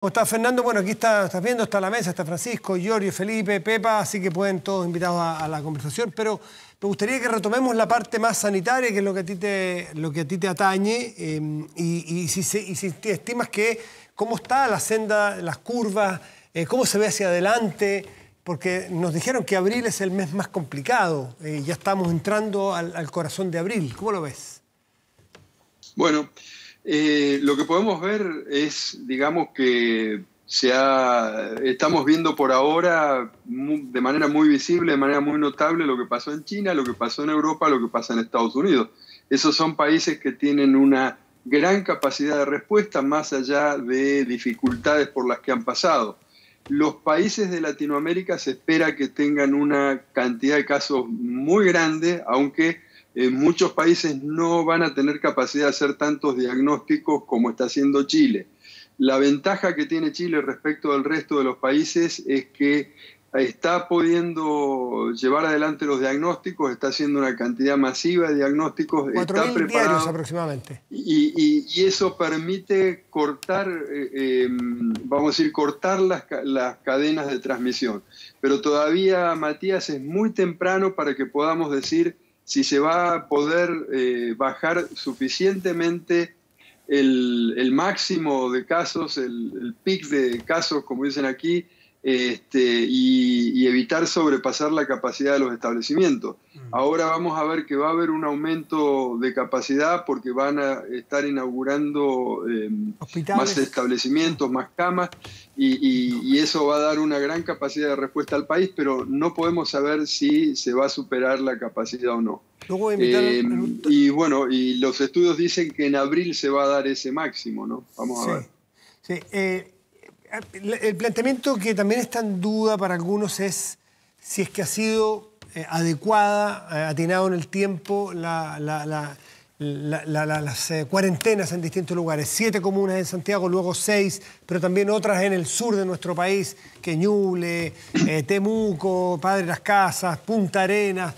¿Cómo está Fernando? Bueno, aquí está, estás viendo, está la mesa, está Francisco, Giorgio, Felipe, Pepa, así que pueden todos invitados a, la conversación, pero me gustaría que retomemos la parte más sanitaria, que es lo que a ti te, lo que a ti te atañe, em, y, si, te estimas que cómo está la senda, las curvas, eh, cómo se ve hacia adelante, porque nos dijeron que abril es el mes más complicado, eh, ya estamos entrando al corazón de abril, ¿cómo lo ves? Bueno, eh, lo que podemos ver es, digamos, que se estamos viendo por ahora de manera muy visible, de manera muy notable lo que pasó en China, lo que pasó en Europa, lo que pasa en Estados Unidos. Esos son países que tienen una gran capacidad de respuesta más allá de dificultades por las que han pasado. Los países de Latinoamérica se espera que tengan una cantidad de casos muy grande, aunque en muchos países no van a tener capacidad de hacer tantos diagnósticos como está haciendo Chile. La ventaja que tiene Chile respecto del resto de los países es que está pudiendo llevar adelante los diagnósticos, está haciendo una cantidad masiva de diagnósticos, está preparado aproximadamente. Y, eso permite cortar, eh, em, vamos a decir, cortar las, las cadenas de transmisión. Pero todavía, Matías, es muy temprano para que podamos decir si se va a poder eh, bajar suficientemente el, máximo de casos, el, el pic de casos, como dicen aquí, este, y, evitar sobrepasar la capacidad de los establecimientos. Mm. Ahora vamos a ver que va a haber un aumento de capacidad porque van a estar inaugurando em, más establecimientos, más camas, y, eso va a dar una gran capacidad de respuesta al país, pero no podemos saber si se va a superar la capacidad o no. Em, y bueno, y los estudios dicen que en abril se va a dar ese máximo, ¿no? Vamos a ver. Sí. Eh, el planteamiento que también está en duda para algunos es si es que ha sido eh, adecuada, eh, atinado en el tiempo, las eh, cuarentenas en distintos lugares. Siete comunas en Santiago, luego seis, pero también otras en el sur de nuestro país, que Ñuble, Temuco, Padre Las Casas, Punta Arenas.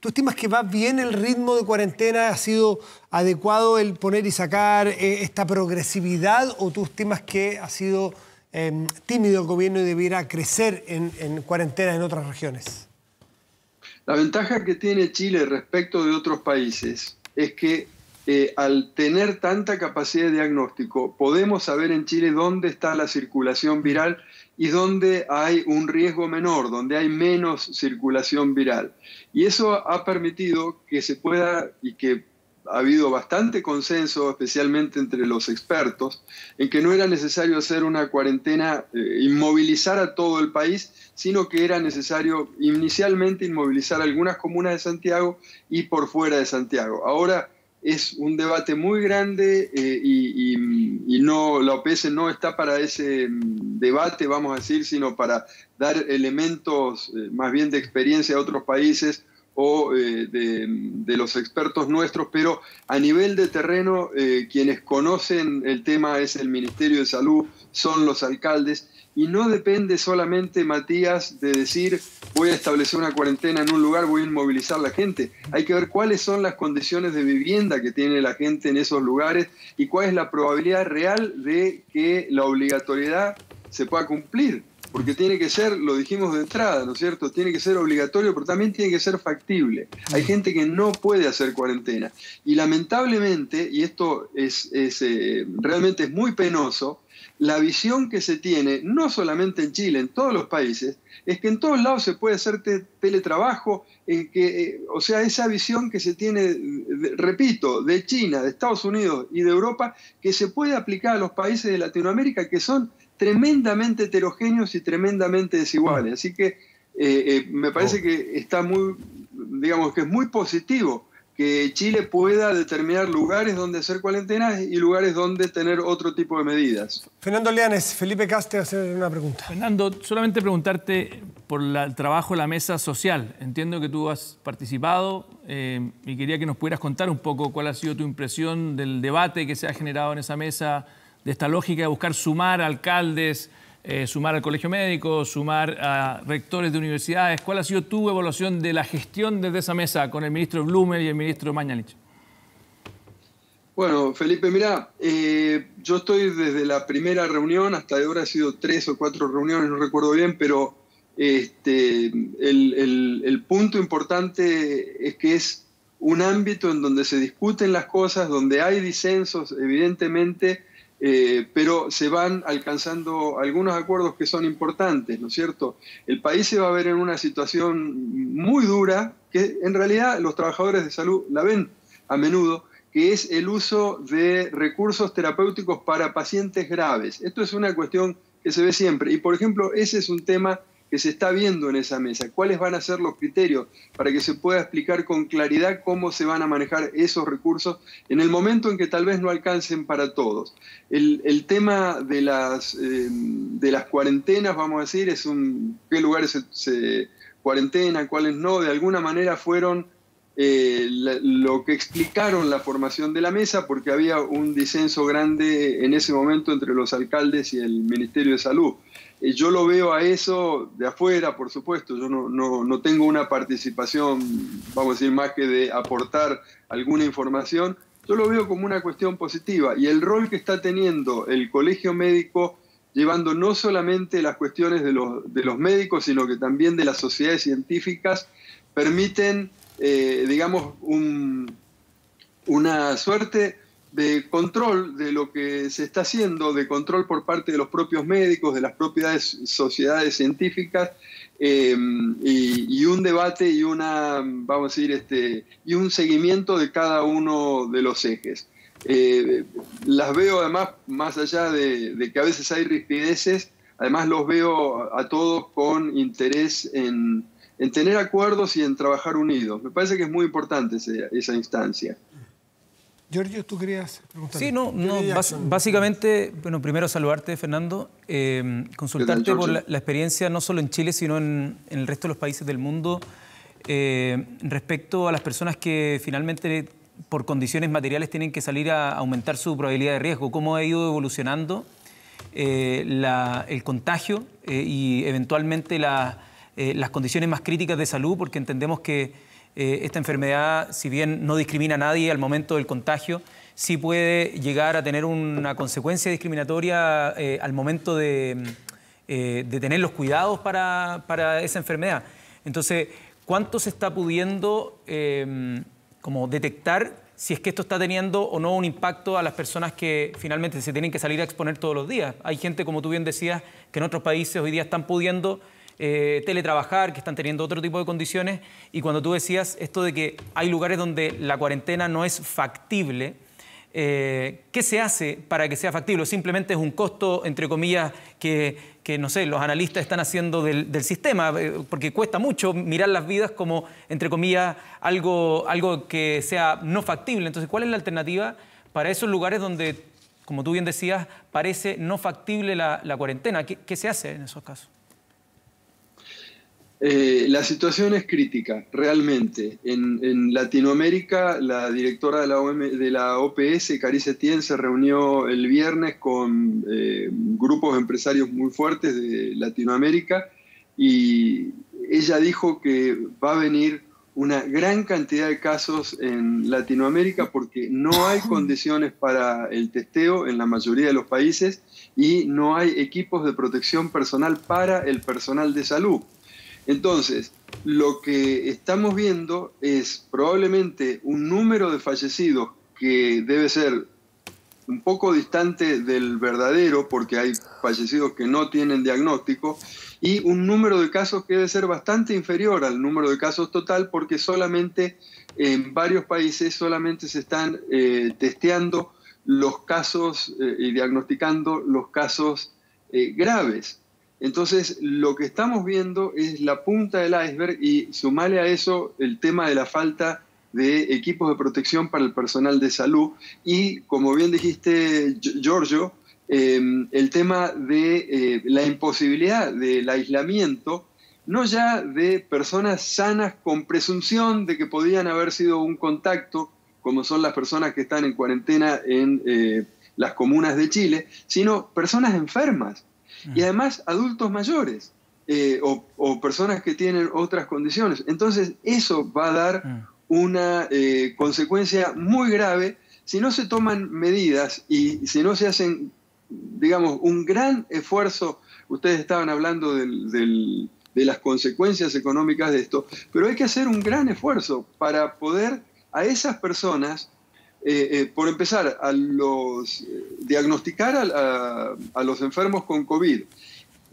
¿Tú estimas que va bien el ritmo de cuarentena? ¿Ha sido adecuado el poner y sacar eh, esta progresividad? ¿O tú estimas que ha sido em, tímido el gobierno y debiera crecer en, cuarentena en otras regiones? La ventaja que tiene Chile respecto de otros países es que eh, al tener tanta capacidad de diagnóstico, podemos saber en Chile dónde está la circulación viral y donde hay un riesgo menor, donde hay menos circulación viral. Y eso ha permitido que se pueda y que ha habido bastante consenso, especialmente entre los expertos, en que no era necesario hacer una cuarentena, eh, inmovilizar a todo el país, sino que era necesario inicialmente inmovilizar algunas comunas de Santiago y por fuera de Santiago. Ahora es un debate muy grande eh, y, no, la OPS no está para ese mm, debate, vamos a decir, sino para dar elementos eh, más bien de experiencia de otros países o eh, de, los expertos nuestros, pero a nivel de terreno, quienes conocen el tema es el Ministerio de Salud, son los alcaldes, y no depende solamente, Matías, de decir voy a establecer una cuarentena en un lugar, voy a inmovilizar a la gente. Hay que ver cuáles son las condiciones de vivienda que tiene la gente en esos lugares y cuál es la probabilidad real de que la obligatoriedad se pueda cumplir. Porque tiene que ser, lo dijimos de entrada, ¿no es cierto? Tiene que ser obligatorio, pero también tiene que ser factible. Hay gente que no puede hacer cuarentena. Y lamentablemente, y esto es, eh, realmente es muy penoso, la visión que se tiene, no solamente en Chile, en todos los países, es que en todos lados se puede hacer teletrabajo, que, eh, o sea, esa visión que se tiene, repito, de China, de Estados Unidos y de Europa, que se puede aplicar a los países de Latinoamérica que son tremendamente heterogéneos y tremendamente desiguales. Así que eh, eh, me parece oh. que está muy, digamos que es muy positivo que Chile pueda determinar lugares donde hacer cuarentenas y lugares donde tener otro tipo de medidas. Fernando Leanes, Felipe Caste hacer una pregunta. Fernando, solamente preguntarte por el trabajo de la mesa social. Entiendo que tú has participado eh, y quería que nos pudieras contar un poco cuál ha sido tu impresión del debate que se ha generado en esa mesa, de esta lógica de buscar sumar alcaldes, eh, sumar al colegio médico, sumar a rectores de universidades. ¿Cuál ha sido tu evaluación de la gestión desde esa mesa con el ministro Blumer y el ministro Mañalich? Bueno, Felipe, mira, eh, yo estoy desde la primera reunión, hasta ahora ha sido tres o cuatro reuniones, no recuerdo bien, pero este, el, punto importante es que es un ámbito en donde se discuten las cosas, donde hay disensos, evidentemente, eh, pero se van alcanzando algunos acuerdos que son importantes, ¿no es cierto? El país se va a ver en una situación muy dura, que en realidad los trabajadores de salud la ven a menudo, que es el uso de recursos terapéuticos para pacientes graves. Esto es una cuestión que se ve siempre. Y, por ejemplo, ese es un tema que se está viendo en esa mesa. ¿Cuáles van a ser los criterios para que se pueda explicar con claridad cómo se van a manejar esos recursos en el momento en que tal vez no alcancen para todos? El, tema de las, eh, de las cuarentenas, vamos a decir, es un qué lugares se, se cuarentena, cuáles no, de alguna manera fueron eh, lo que explicaron la formación de la mesa, porque había un disenso grande en ese momento entre los alcaldes y el Ministerio de Salud. Eh, yo lo veo a eso de afuera, por supuesto, yo no, no, tengo una participación, vamos a decir, más que de aportar alguna información, yo lo veo como una cuestión positiva y el rol que está teniendo el colegio médico llevando no solamente las cuestiones de los, de los médicos, sino que también de las sociedades científicas, permiten eh, digamos, una suerte de control de lo que se está haciendo, de control por parte de los propios médicos, de las propias sociedades científicas, eh, y, un debate y una, vamos a decir, este, y un seguimiento de cada uno de los ejes. Eh, las veo además, más allá de, de, que a veces hay rispideces, además los veo a todos con interés en, en tener acuerdos y en trabajar unidos. Me parece que es muy importante esa instancia. Giorgio, ¿tú querías preguntar? Sí, no, no básicamente, bueno, primero saludarte, Fernando, eh, consultarte por la, experiencia no solo en Chile, sino en, el resto de los países del mundo, eh, respecto a las personas que finalmente por condiciones materiales tienen que salir a aumentar su probabilidad de riesgo, cómo ha ido evolucionando eh, el contagio y eventualmente la eh, las condiciones más críticas de salud, porque entendemos que eh, esta enfermedad, si bien no discrimina a nadie al momento del contagio, sí puede llegar a tener una consecuencia discriminatoria eh, al momento de, tener los cuidados para, para, esa enfermedad. Entonces, ¿cuánto se está pudiendo como detectar si es que esto está teniendo o no un impacto a las personas que finalmente se tienen que salir a exponer todos los días? Hay gente, como tú bien decías, que en otros países hoy día están pudiendo eh, teletrabajar, que están teniendo otro tipo de condiciones. Y cuando tú decías esto de que hay lugares donde la cuarentena no es factible, eh, ¿qué se hace para que sea factible? ¿Simplemente es un costo, entre comillas, que, no sé, los analistas están haciendo del, sistema? Eh, porque cuesta mucho mirar las vidas como, entre comillas, algo, algo que sea no factible. Entonces, ¿cuál es la alternativa para esos lugares donde, como tú bien decías, parece no factible la, cuarentena? ¿Qué se hace en esos casos? Eh, la situación es crítica, realmente. En, Latinoamérica, la directora de la, de la OPS, Carice Tien, se reunió el viernes con eh, grupos empresarios muy fuertes de Latinoamérica y ella dijo que va a venir una gran cantidad de casos en Latinoamérica porque no hay condiciones para el testeo en la mayoría de los países y no hay equipos de protección personal para el personal de salud. Entonces, lo que estamos viendo es probablemente un número de fallecidos que debe ser un poco distante del verdadero, porque hay fallecidos que no tienen diagnóstico, y un número de casos que debe ser bastante inferior al número de casos total, porque solamente en varios países solamente se están eh, testeando los casos eh, y diagnosticando los casos eh, graves. Entonces, lo que estamos viendo es la punta del iceberg y sumale a eso el tema de la falta de equipos de protección para el personal de salud. Y, como bien dijiste, Giorgio, em, el tema de eh, la imposibilidad del aislamiento, no ya de personas sanas con presunción de que podían haber sido un contacto, como son las personas que están en cuarentena en eh, las comunas de Chile, sino personas enfermas y además adultos mayores eh, o, personas que tienen otras condiciones. Entonces eso va a dar una eh, consecuencia muy grave si no se toman medidas y si no se hacen, digamos, un gran esfuerzo, ustedes estaban hablando de las consecuencias económicas de esto, pero hay que hacer un gran esfuerzo para poder a esas personas, eh, eh, por empezar, a los, eh, diagnosticar a, los enfermos con COVID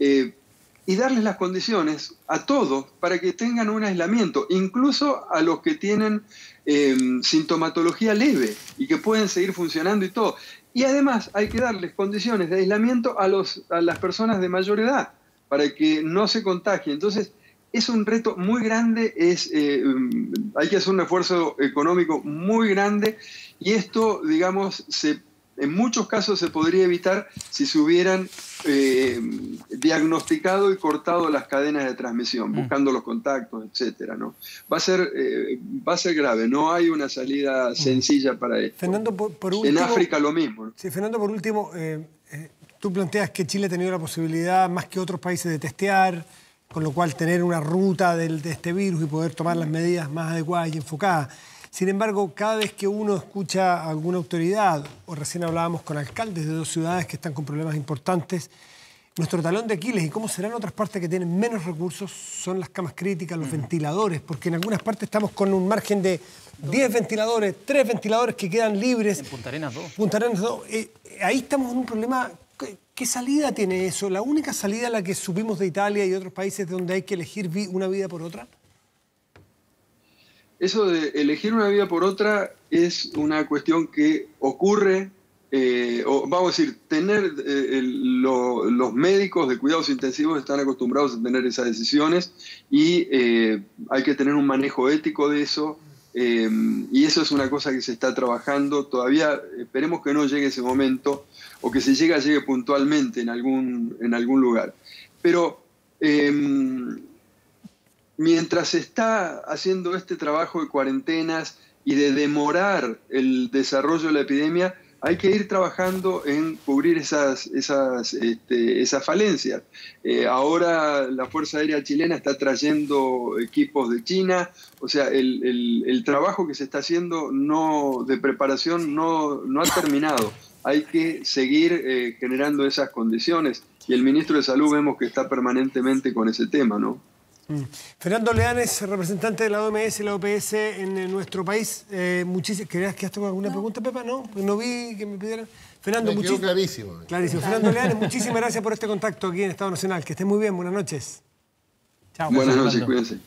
y darles las condiciones a todos para que tengan un aislamiento, incluso a los que tienen em, sintomatología leve y que pueden seguir funcionando y todo. Y además hay que darles condiciones de aislamiento a, los, a las personas de mayor edad para que no se contagien. Entonces, es un reto muy grande, es, eh, em, hay que hacer un esfuerzo económico muy grande y esto, digamos, se en muchos casos se podría evitar si se hubieran eh, diagnosticado y cortado las cadenas de transmisión, mm. buscando los contactos, etcétera, ¿no? Va a ser, eh, va a ser grave, no hay una salida mm. sencilla para esto. Fernando, por, último, en África lo mismo. Sí, Fernando, por último, tú planteas que Chile ha tenido la posibilidad, más que otros países, de testear, con lo cual tener una ruta de este virus y poder tomar las medidas más adecuadas y enfocadas. Sin embargo, cada vez que uno escucha a alguna autoridad, o recién hablábamos con alcaldes de dos ciudades que están con problemas importantes, nuestro talón de Aquiles y cómo serán otras partes que tienen menos recursos son las camas críticas, los ventiladores, porque en algunas partes estamos con un margen de 10 ventiladores, 3 ventiladores que quedan libres. En Punta Arenas 2. Punta Arenas 2. Eh, ahí estamos en un problema. ¿Qué, salida tiene eso? ¿La única salida la que subimos de Italia y otros países donde hay que elegir una vida por otra? eso de elegir una vida por otra es una cuestión que ocurre, eh, o vamos a decir, tener eh, los médicos de cuidados intensivos están acostumbrados a tener esas decisiones y eh, hay que tener un manejo ético de eso. y eso es una cosa que se está trabajando. Todavía esperemos que no llegue ese momento o que se llegue, llegue puntualmente en algún, en algún lugar. Pero mientras se está haciendo este trabajo de cuarentenas y de demorar el desarrollo de la epidemia, hay que ir trabajando en cubrir esas, esas, este, esas falencias. Eh, ahora la Fuerza Aérea Chilena está trayendo equipos de China, o sea, el, trabajo que se está haciendo no, de preparación no, no ha terminado. Hay que seguir eh, generando esas condiciones y el ministro de Salud vemos que está permanentemente con ese tema, ¿no? Mm. Fernando Leanes, representante de la OMS y la OPS en, nuestro país. Eh, muchísimas, ¿Querías que con alguna pregunta, Pepa? No, no vi que me pidieran. Fernando, muchísimas clarísimo. Clarísimo. Fernando Leanes, muchísimas gracias por este contacto aquí en Estado Nacional. Que esté muy bien, buenas noches. Chao. Buenas noches, cuídense.